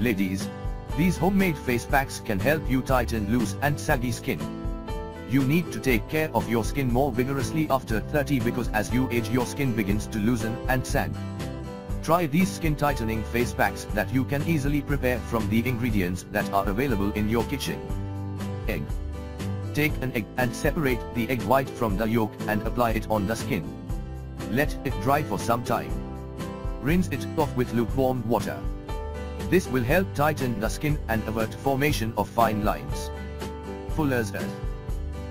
Ladies, these homemade face packs can help you tighten loose and saggy skin. You need to take care of your skin more vigorously after 30 because as you age your skin begins to loosen and sag. Try these skin tightening face packs that you can easily prepare from the ingredients that are available in your kitchen. Egg. Take an egg and separate the egg white from the yolk and apply it on the skin. Let it dry for some time. Rinse it off with lukewarm water. This will help tighten the skin and avert formation of fine lines. Fuller's Earth.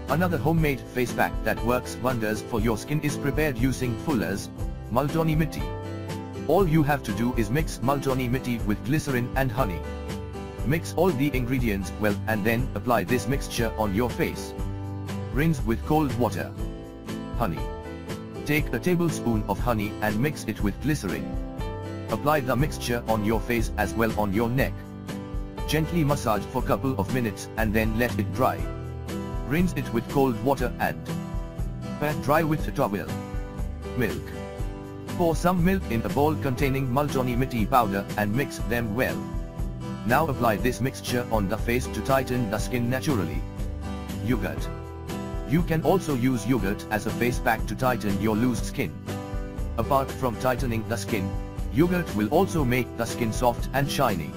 Another homemade face pack that works wonders for your skin is prepared using Fuller's Multani Mitti. All you have to do is mix Multani Mitti with glycerin and honey. Mix all the ingredients well and then apply this mixture on your face. Rinse with cold water. Honey. Take a tablespoon of honey and mix it with glycerin. Apply the mixture on your face as well on your neck. Gently massage for couple of minutes and then let it dry. Rinse it with cold water and pat dry with a towel. Milk. Pour some milk in a bowl containing Multani Mitti powder and mix them well. Now apply this mixture on the face to tighten the skin naturally. Yogurt. You can also use yogurt as a face pack to tighten your loose skin. Apart from tightening the skin, Yogurt will also make the skin soft and shiny.